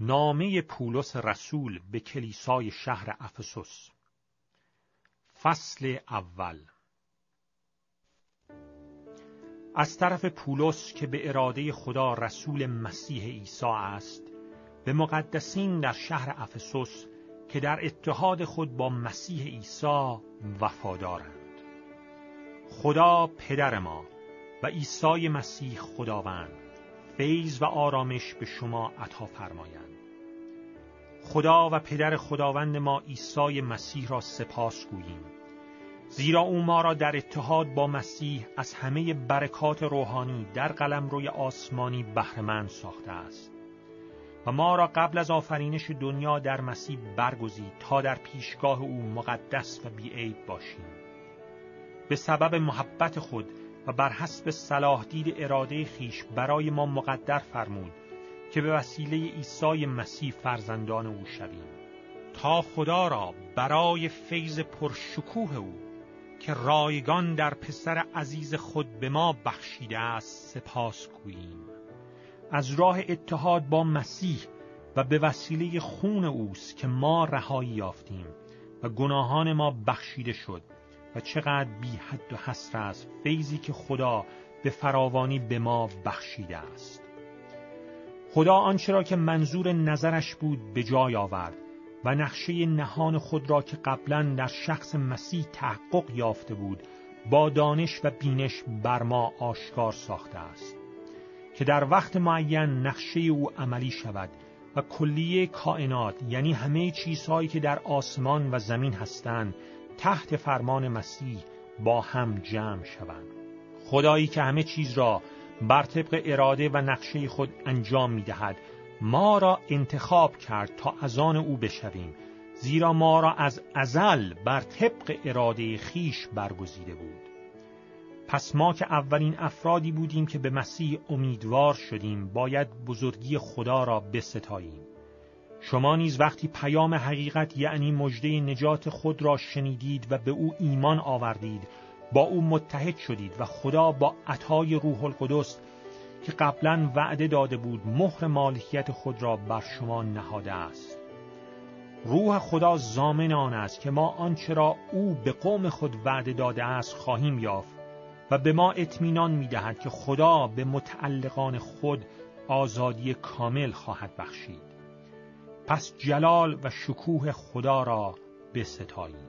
نامه پولس رسول به کلیسای شهر افسوس. فصل اول. از طرف پولس که به اراده خدا رسول مسیح عیسی است به مقدسین در شهر افسوس که در اتحاد خود با مسیح عیسی وفادارند. خدا پدر ما و عیسی مسیح خداوند. فیض و آرامش به شما عطا فرمایند. خدا و پدر خداوند ما عیسی مسیح را سپاس گوییم. زیرا او ما را در اتحاد با مسیح از همه برکات روحانی در قلم روی آسمانی بهرهمند ساخته است. و ما را قبل از آفرینش دنیا در مسیح برگزید تا در پیشگاه او مقدس و بیعیب باشیم. به سبب محبت خود و بر حسب صلاح دید اراده خیش برای ما مقدر فرمود که به وسیله عیسی مسیح فرزندان او شویم. تا خدا را برای فیض پرشکوه او که رایگان در پسر عزیز خود به ما بخشیده است سپاس گوییم. از راه اتحاد با مسیح و به وسیله خون اوست که ما رهایی یافتیم و گناهان ما بخشیده شد. و چقدر بی حد و حسر است فیضی که خدا به فراوانی به ما بخشیده است. خدا آنچه را که منظور نظرش بود به جای آورد و نقشه نهان خود را که قبلا در شخص مسیح تحقق یافته بود با دانش و بینش بر ما آشکار ساخته است. که در وقت معین نقشه او عملی شود و کلیه کائنات یعنی همه چیزهایی که در آسمان و زمین هستند تحت فرمان مسیح با هم جمع شوند. خدایی که همه چیز را بر طبق اراده و نقشه خود انجام می دهد ما را انتخاب کرد تا از آن او بشویم زیرا ما را از ازل بر طبق اراده خیش برگزیده بود. پس ما که اولین افرادی بودیم که به مسیح امیدوار شدیم باید بزرگی خدا را بستاییم. شما نیز وقتی پیام حقیقت یعنی مژده نجات خود را شنیدید و به او ایمان آوردید با او متحد شدید و خدا با عطای روح القدس که قبلا وعده داده بود مهر مالکیت خود را بر شما نهاده است. روح خدا زامن آن است که ما آنچه را او به قوم خود وعده داده است خواهیم یافت و به ما اطمینان می‌دهد که خدا به متعلقان خود آزادی کامل خواهد بخشید. پس جلال و شکوه خدا را بستاییم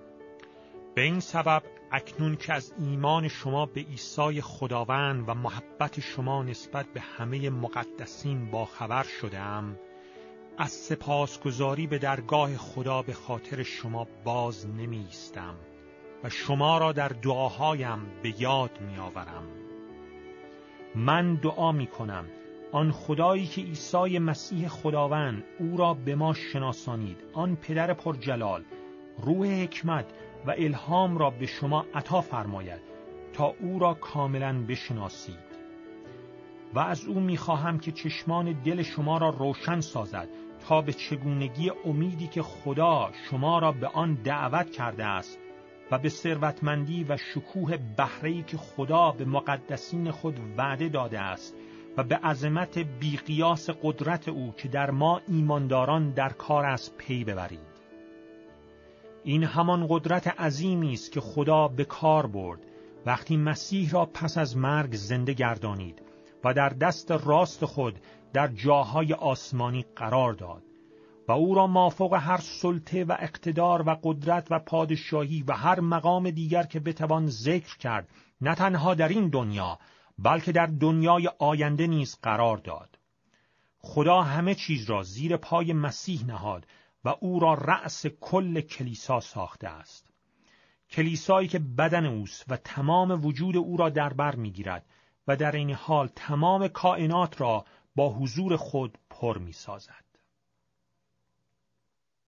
به این سبب اکنون که از ایمان شما به عیسی خداوند و محبت شما نسبت به همه مقدسین با خبر شدم از سپاسگزاری به درگاه خدا به خاطر شما باز نمیستم و شما را در دعاهایم به یاد میآورم. من دعا می کنم آن خدایی که عیسی مسیح خداوند او را به ما شناسانید. آن پدر پرجلال روح حکمت و الهام را به شما عطا فرماید تا او را کاملا بشناسید. و از او می‌خواهم که چشمان دل شما را روشن سازد تا به چگونگی امیدی که خدا شما را به آن دعوت کرده است و به ثروتمندی و شکوه بهره‌ای که خدا به مقدسین خود وعده داده است و به عظمت بیقیاس قدرت او که در ما ایمانداران در کار است پی ببرید. این همان قدرت عظیمی است که خدا به کار برد. وقتی مسیح را پس از مرگ زنده گردانید و در دست راست خود در جاهای آسمانی قرار داد و او را مافوق هر سلطه و اقتدار و قدرت و پادشاهی و هر مقام دیگر که بتوان ذکر کرد نه تنها در این دنیا بلکه در دنیای آینده نیز قرار داد خدا همه چیز را زیر پای مسیح نهاد و او را رأس کل کلیسا ساخته است کلیسایی که بدن اوست و تمام وجود او را در بر می‌گیرد و در این حال تمام کائنات را با حضور خود پر می سازد.